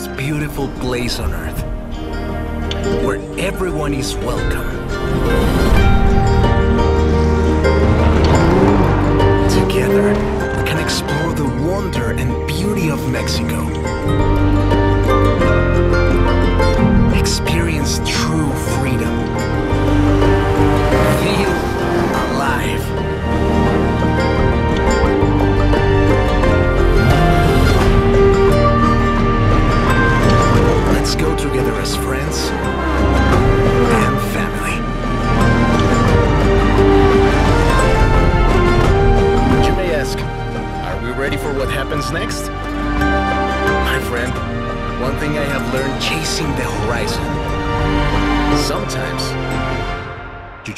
most beautiful place on earth. Where everyone is welcome. Together, we can explore the wonder and beauty of Mexico.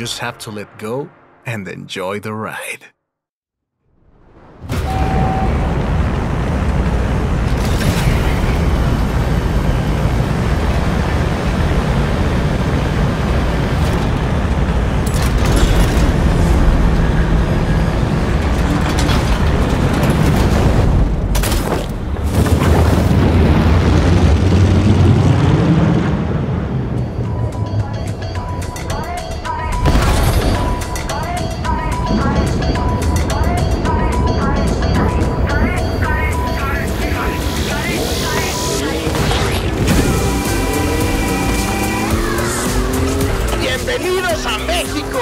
Just have to let go and enjoy the ride. ¡Bienvenidos a México!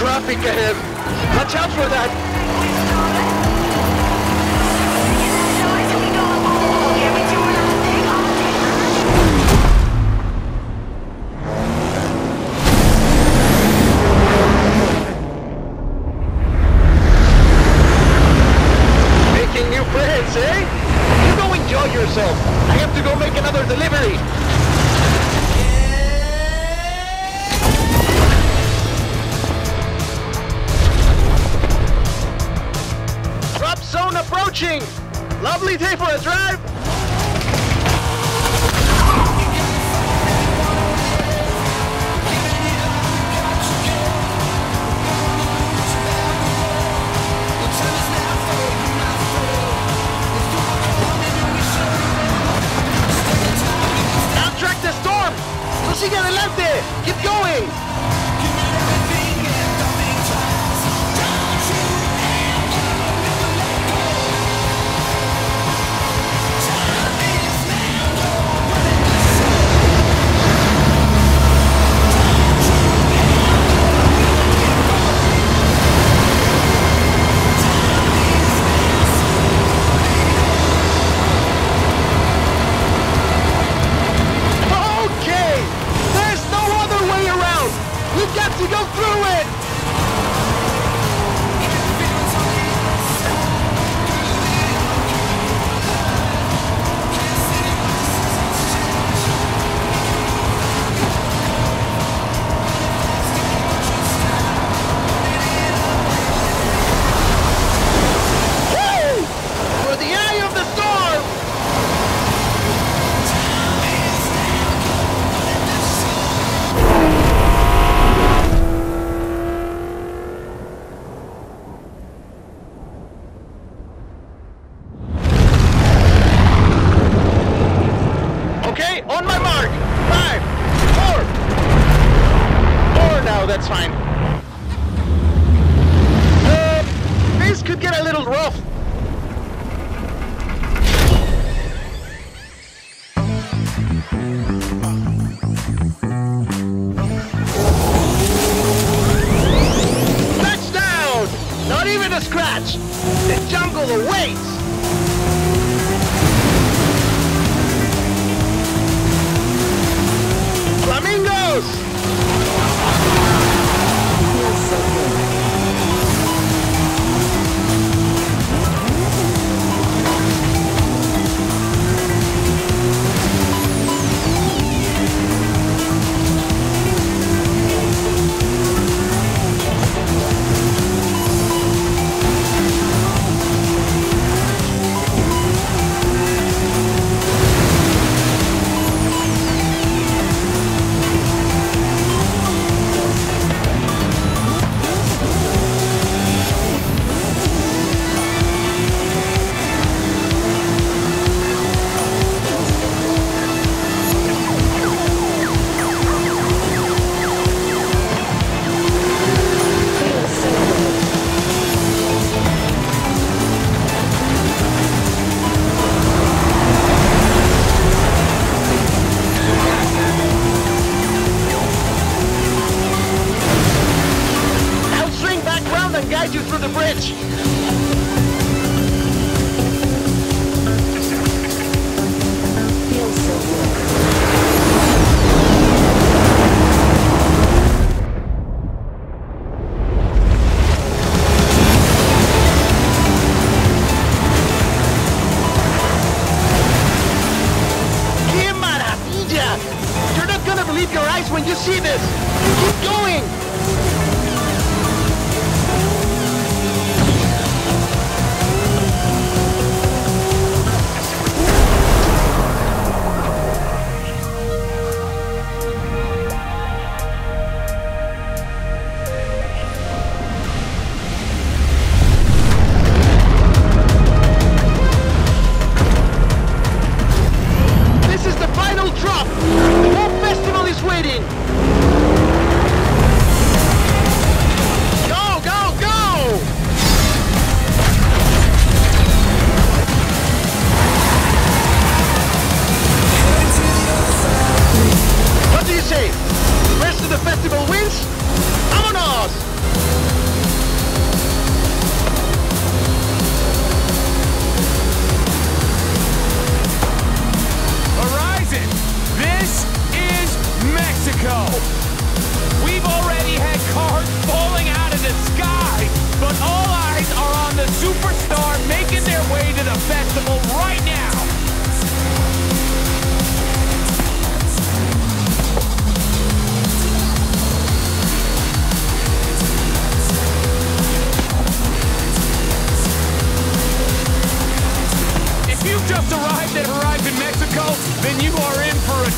Traffic ahead. Watch out for that. Lovely day for a drive! you through the bridge. You're not gonna believe your eyes when you see this!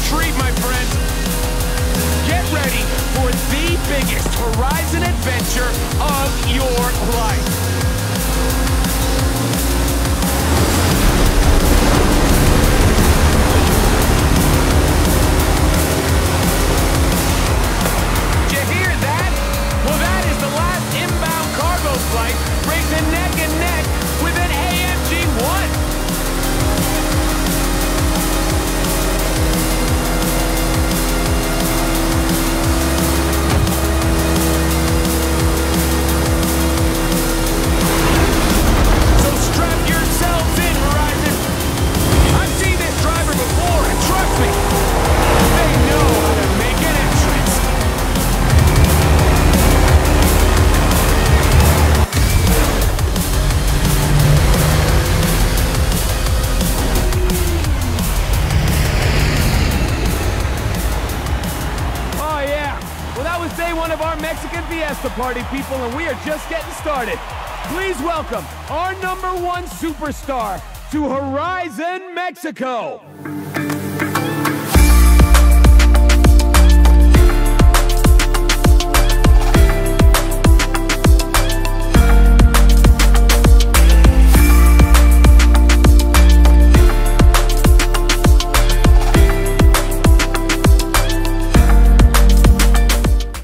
treat, my friends. Get ready for the biggest Horizon adventure of your life. party, people, and we are just getting started. Please welcome our number one superstar to Horizon Mexico.